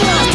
você